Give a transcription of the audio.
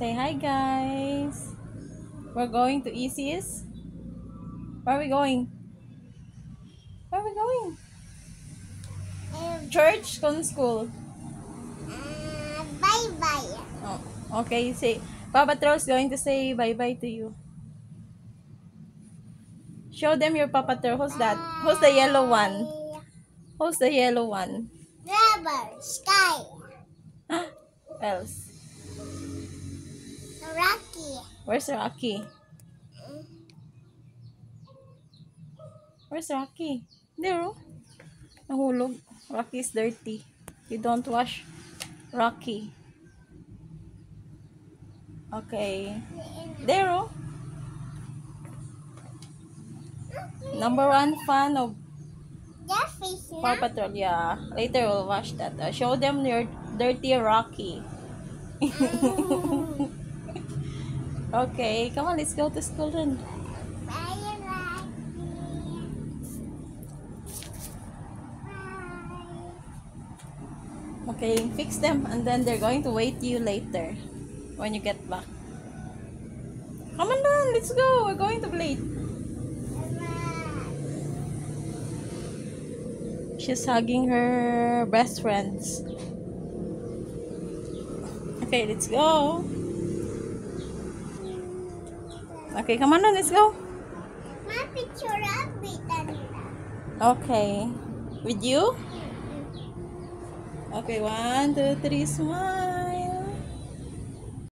Say hi, guys. We're going to ECS. Where are we going? Where are we going? Um, Church, con school. uh, bye bye. Oh, okay, say Paw Patrol's going to say bye-bye to you. Show them your Paw Patrol. Who's that? Who's the yellow one? Who's the yellow one? Rubble, Skye, else? Rocky. Where's Rocky? Where's Rocky? There, oh. Nahulog. Rocky is dirty. You don't wash Rocky. Okay. There, oh. Number one fan of Paw. Patrol. Yeah. Later we'll wash that. Uh, show them your dirty Rocky. okay. Come on, let's go to school then. Okay, fix them and then they're going to wait you later when you get back. Come on let's go. We're going to late. She's hugging her best friends. Okay, let's go. Okay, come on let's go. My picture rabbit nila. Okay. With you? Mm-hmm. Okay, one, two, three, smile.